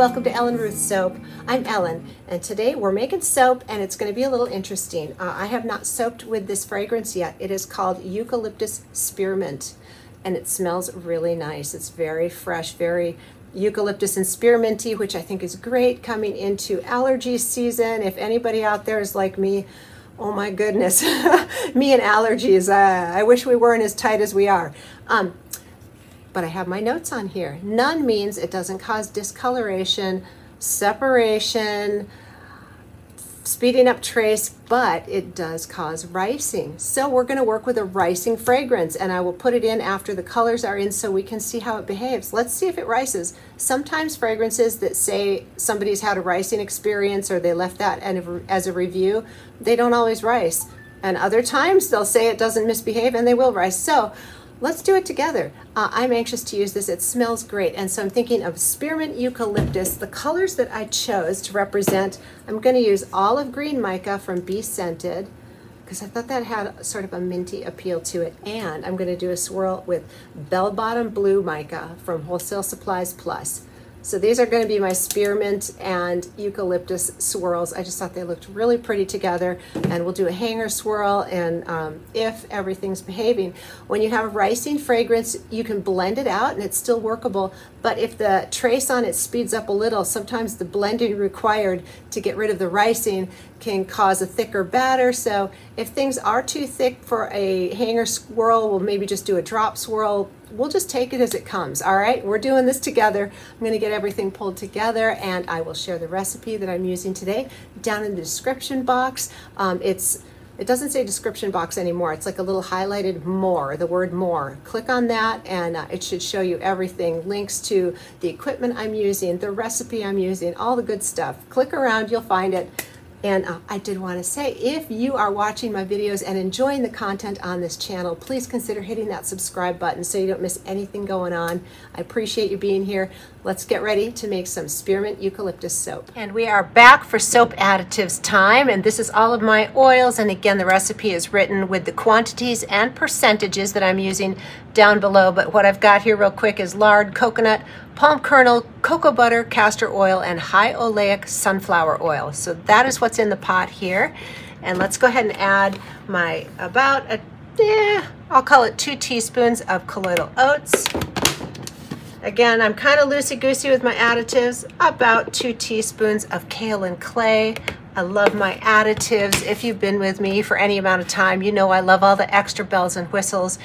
welcome to Ellen Ruth Soap. I'm Ellen, and today we're making soap, and it's going to be a little interesting. Uh, I have not soaped with this fragrance yet. It is called Eucalyptus Spearmint, and it smells really nice. It's very fresh, very eucalyptus and spearminty, which I think is great coming into allergy season. If anybody out there is like me, oh my goodness, me and allergies, uh, I wish we weren't as tight as we are. Um, but I have my notes on here. None means it doesn't cause discoloration, separation, speeding up trace, but it does cause ricing. So we're gonna work with a ricing fragrance and I will put it in after the colors are in so we can see how it behaves. Let's see if it rices. Sometimes fragrances that say somebody's had a ricing experience or they left that as a review, they don't always rice. And other times they'll say it doesn't misbehave and they will rice. So let's do it together. Uh, I'm anxious to use this. It smells great. And so I'm thinking of spearmint eucalyptus. The colors that I chose to represent, I'm going to use olive green mica from Be Scented because I thought that had sort of a minty appeal to it. And I'm going to do a swirl with bell bottom blue mica from Wholesale Supplies Plus. So these are going to be my spearmint and eucalyptus swirls. I just thought they looked really pretty together and we'll do a hanger swirl and um, if everything's behaving. When you have a ricing fragrance, you can blend it out and it's still workable, but if the trace on it speeds up a little, sometimes the blending required to get rid of the ricing can cause a thicker batter. So if things are too thick for a hanger swirl, we'll maybe just do a drop swirl. We'll just take it as it comes, all right? We're doing this together. I'm gonna get everything pulled together and I will share the recipe that I'm using today down in the description box. Um, it's it doesn't say description box anymore. It's like a little highlighted more, the word more. Click on that and uh, it should show you everything. Links to the equipment I'm using, the recipe I'm using, all the good stuff. Click around, you'll find it. And uh, I did want to say, if you are watching my videos and enjoying the content on this channel, please consider hitting that subscribe button so you don't miss anything going on. I appreciate you being here. Let's get ready to make some spearmint eucalyptus soap. And we are back for soap additives time. And this is all of my oils. And again, the recipe is written with the quantities and percentages that I'm using down below. But what I've got here real quick is lard, coconut, palm kernel, cocoa butter, castor oil, and high oleic sunflower oil. So that is what's in the pot here. And let's go ahead and add my about a, yeah, I'll call it two teaspoons of colloidal oats. Again, I'm kind of loosey-goosey with my additives, about two teaspoons of kaolin clay. I love my additives. If you've been with me for any amount of time, you know I love all the extra bells and whistles.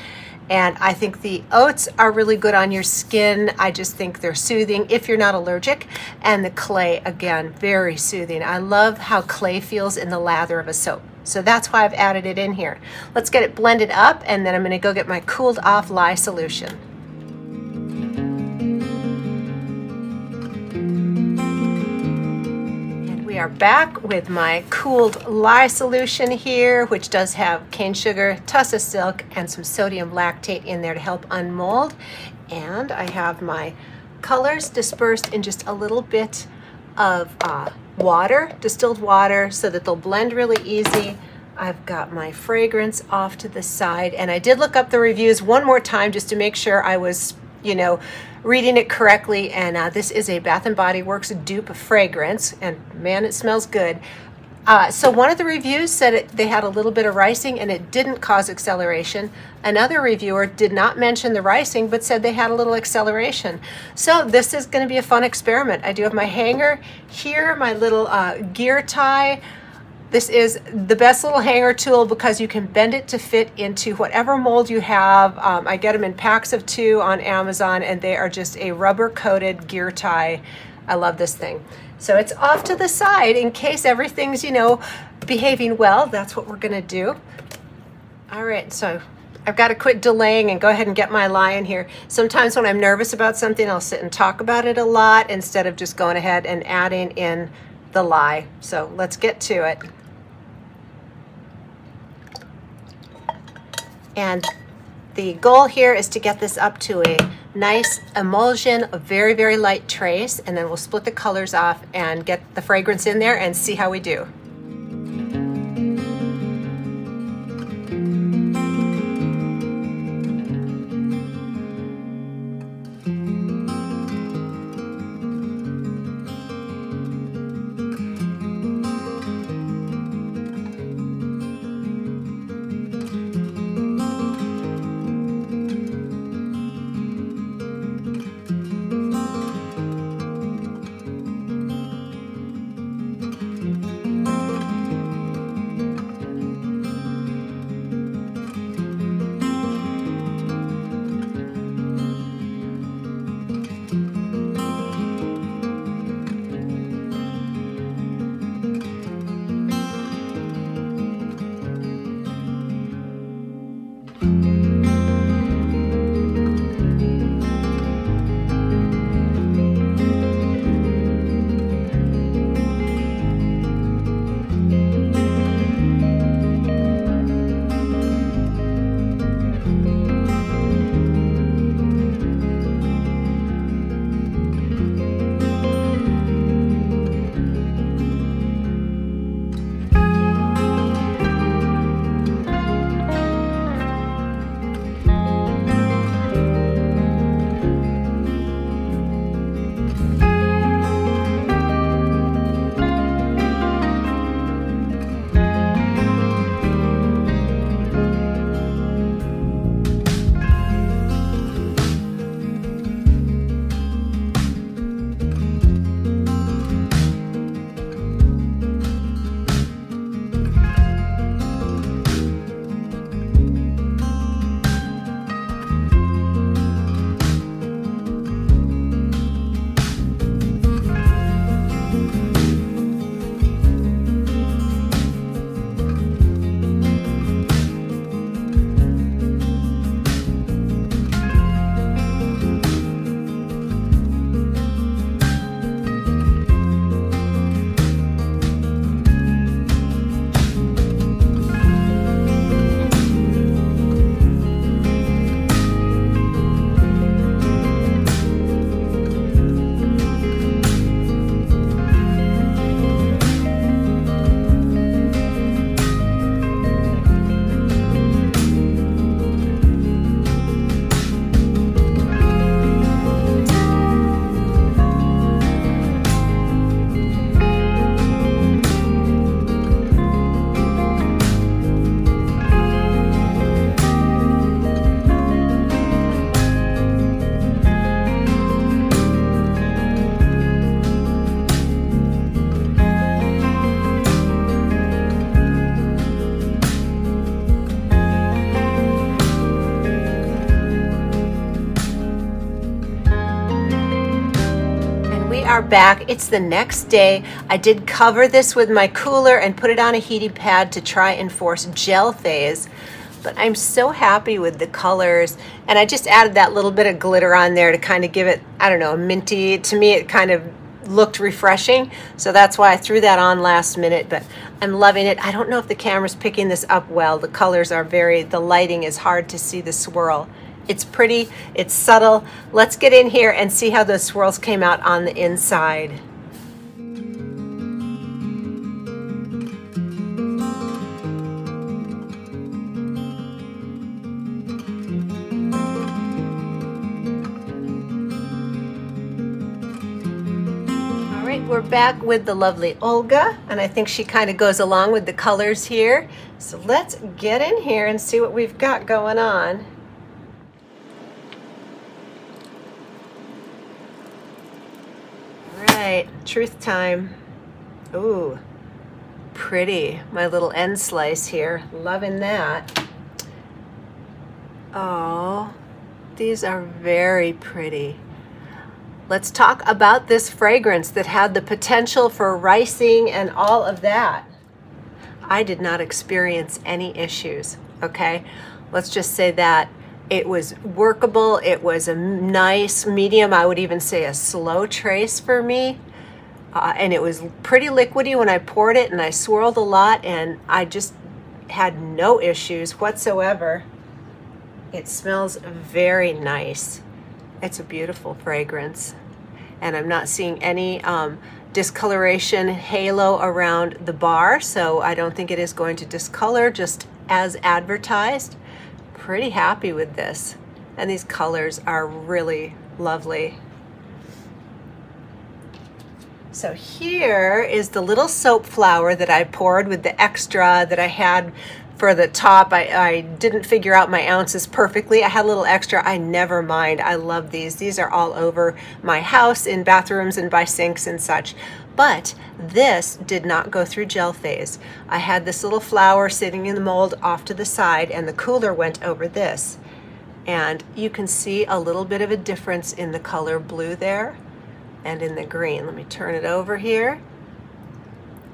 And I think the oats are really good on your skin. I just think they're soothing if you're not allergic. And the clay, again, very soothing. I love how clay feels in the lather of a soap. So that's why I've added it in here. Let's get it blended up and then I'm gonna go get my cooled off lye solution. We are back with my cooled lye solution here, which does have cane sugar, tussa silk, and some sodium lactate in there to help unmold. And I have my colors dispersed in just a little bit of uh, water, distilled water, so that they'll blend really easy. I've got my fragrance off to the side, and I did look up the reviews one more time just to make sure I was, you know, reading it correctly, and uh, this is a Bath & Body Works dupe fragrance, and man, it smells good. Uh, so one of the reviews said it, they had a little bit of ricing and it didn't cause acceleration. Another reviewer did not mention the ricing, but said they had a little acceleration. So this is going to be a fun experiment. I do have my hanger here, my little uh, gear tie, this is the best little hanger tool because you can bend it to fit into whatever mold you have. Um, I get them in packs of two on Amazon and they are just a rubber coated gear tie. I love this thing. So it's off to the side in case everything's, you know, behaving well. That's what we're gonna do. All right, so I've got to quit delaying and go ahead and get my lye in here. Sometimes when I'm nervous about something, I'll sit and talk about it a lot instead of just going ahead and adding in the lye. So let's get to it. And the goal here is to get this up to a nice emulsion, a very, very light trace, and then we'll split the colors off and get the fragrance in there and see how we do. Are back. It's the next day. I did cover this with my cooler and put it on a heating pad to try and force gel phase. But I'm so happy with the colors. And I just added that little bit of glitter on there to kind of give it, I don't know, a minty. To me, it kind of looked refreshing. So that's why I threw that on last minute, but I'm loving it. I don't know if the camera's picking this up well. The colors are very, the lighting is hard to see the swirl. It's pretty, it's subtle. Let's get in here and see how those swirls came out on the inside. All right, we're back with the lovely Olga, and I think she kind of goes along with the colors here. So let's get in here and see what we've got going on. right, truth time. Ooh, pretty. My little end slice here. Loving that. Oh, these are very pretty. Let's talk about this fragrance that had the potential for ricing and all of that. I did not experience any issues, okay? Let's just say that it was workable. It was a nice medium. I would even say a slow trace for me. Uh, and it was pretty liquidy when I poured it and I swirled a lot and I just had no issues whatsoever. It smells very nice. It's a beautiful fragrance. And I'm not seeing any um, discoloration halo around the bar, so I don't think it is going to discolor just as advertised pretty happy with this. And these colors are really lovely. So here is the little soap flower that I poured with the extra that I had for the top. I, I didn't figure out my ounces perfectly. I had a little extra. I never mind. I love these. These are all over my house in bathrooms and by sinks and such. But this did not go through gel phase. I had this little flower sitting in the mold off to the side and the cooler went over this. And you can see a little bit of a difference in the color blue there and in the green. Let me turn it over here.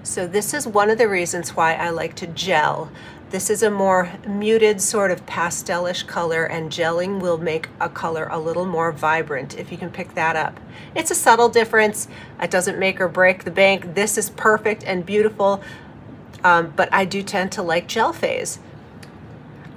So this is one of the reasons why I like to gel. This is a more muted sort of pastelish color and gelling will make a color a little more vibrant if you can pick that up. It's a subtle difference. It doesn't make or break the bank. This is perfect and beautiful, um, but I do tend to like gel phase.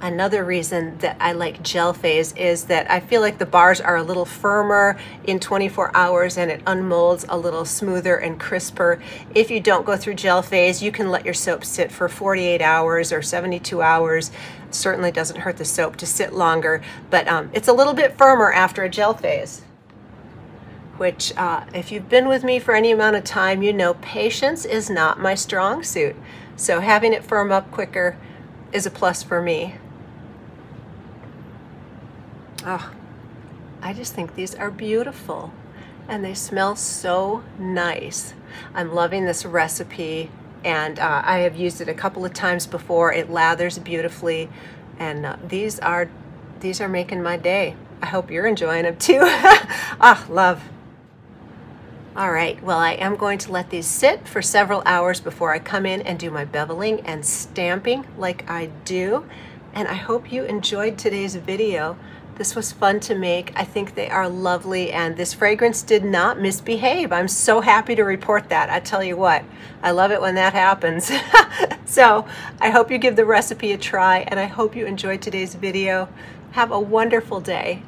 Another reason that I like gel phase is that I feel like the bars are a little firmer in 24 hours and it unmolds a little smoother and crisper. If you don't go through gel phase, you can let your soap sit for 48 hours or 72 hours. Certainly doesn't hurt the soap to sit longer, but um, it's a little bit firmer after a gel phase which uh, if you've been with me for any amount of time, you know patience is not my strong suit. So having it firm up quicker is a plus for me. Oh, I just think these are beautiful and they smell so nice. I'm loving this recipe and uh, I have used it a couple of times before. It lathers beautifully and uh, these are these are making my day. I hope you're enjoying them too. ah, love. All right, well, I am going to let these sit for several hours before I come in and do my beveling and stamping like I do. And I hope you enjoyed today's video. This was fun to make. I think they are lovely and this fragrance did not misbehave. I'm so happy to report that. I tell you what, I love it when that happens. so I hope you give the recipe a try and I hope you enjoyed today's video. Have a wonderful day.